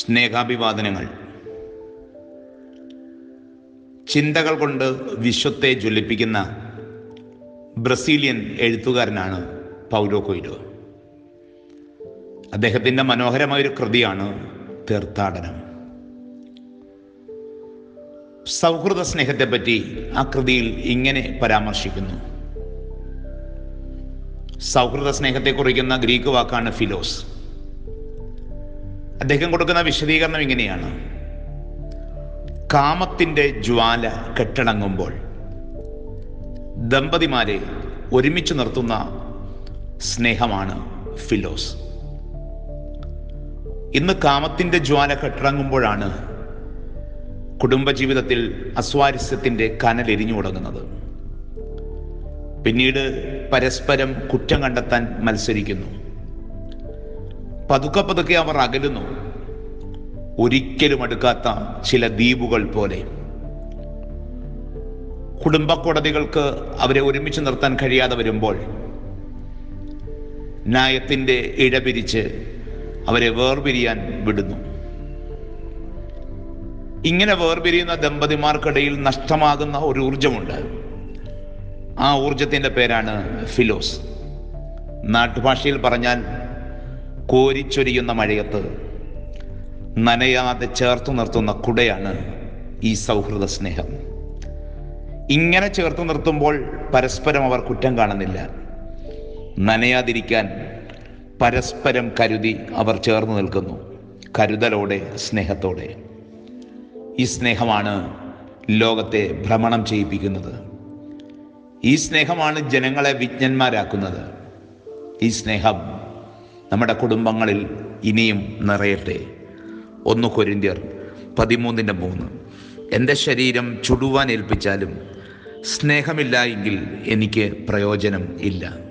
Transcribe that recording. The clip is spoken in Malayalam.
സ്നേഹാഭിവാദനങ്ങൾ. ചിന്തകൾ കൊണ്ട് വിശ്വത്തെ ജ്വലിപ്പിക്കുന്ന ബ്രസീലിയൻ എഴുത്തുകാരനാണ് പൗലോ കൊയ്ലോ. അദ്ദേഹത്തിന്റെ മനോഹരമായൊരു കൃതിയാണ് തീർത്ഥാടനം. സൗഹൃദ സ്നേഹത്തെപ്പറ്റി ആ കൃതിയിൽ ഇങ്ങനെ പരാമർശിക്കുന്നു. സൗഹൃദ സ്നേഹത്തെ കുറിക്കുന്ന ഗ്രീക്ക് വാക്കാണ് ഫിലോസ്. അദ്ദേഹം കൊടുക്കുന്ന വിശദീകരണം ഇങ്ങനെയാണ്. കാമത്തിന്റെ ജ്വാല കെട്ടടങ്ങുമ്പോൾ ദമ്പതിമാരെ ഒരുമിച്ച് നിർത്തുന്ന സ്നേഹമാണ് ഫിലോസ്. ഇന്ന് കാമത്തിന്റെ ജ്വാല കെട്ടിറങ്ങുമ്പോഴാണ് കുടുംബജീവിതത്തിൽ അസ്വാരസ്യത്തിന്റെ കനലെരിഞ്ഞു തുടങ്ങുന്നത് പിന്നീട് പരസ്പരം കുറ്റം കണ്ടെത്താൻ മത്സരിക്കുന്നു. പതുക്കെ പതുക്കെ അവർ അകലുന്നു. ഒരിക്കലും അടുക്കാത്ത ചില ദ്വീപുകൾ പോലെ. കുടുംബ കോടതികൾക്ക് അവരെ ഒരുമിച്ച് നിർത്താൻ കഴിയാതെ വരുമ്പോൾ ന്യായത്തിന്റെ ഇഴപിരിച്ച് അവരെ വേർപിരിയാൻ വിടുന്നു. ഇങ്ങനെ വേർപിരിയുന്ന ദമ്പതിമാർക്കിടയിൽ നഷ്ടമാകുന്ന ഒരു ഊർജമുണ്ട് ആ ഊർജത്തിന്റെ പേരാണ് ഫിലോസ്. നാട്ടുഭാഷയിൽ പറഞ്ഞാൽ കോരിച്ചൊരിയുന്ന മഴയത്ത് നനയാതെ ചേർത്ത് നിർത്തുന്ന കുടയാണ് ഈ സൗഹൃദ സ്നേഹം. ഇങ്ങനെ ചേർത്ത് നിർത്തുമ്പോൾ പരസ്പരം അവർ കുറ്റം കാണുന്നില്ല. നനയാതിരിക്കാൻ പരസ്പരം കരുതി അവർ ചേർന്ന് നിൽക്കുന്നു കരുതലോടെ സ്നേഹത്തോടെ. ഈ സ്നേഹമാണ് ലോകത്തെ ഭ്രമണം ചെയ്യിപ്പിക്കുന്നത്. ഈ സ്നേഹമാണ് ജനങ്ങളെ വിജ്ഞന്മാരാക്കുന്നത്. ഈ സ്നേഹം നമ്മുടെ കുടുംബങ്ങളിൽ ഇനിയും നിറയട്ടെ. ഒന്ന് കൊരിന്ത്യർ പതിമൂന്നിന്റെ മൂന്ന്. എന്റെ ശരീരം ചുടുവാൻ ഏൽപ്പിച്ചാലും സ്നേഹമില്ല എങ്കിൽ എനിക്ക് പ്രയോജനം ഇല്ല.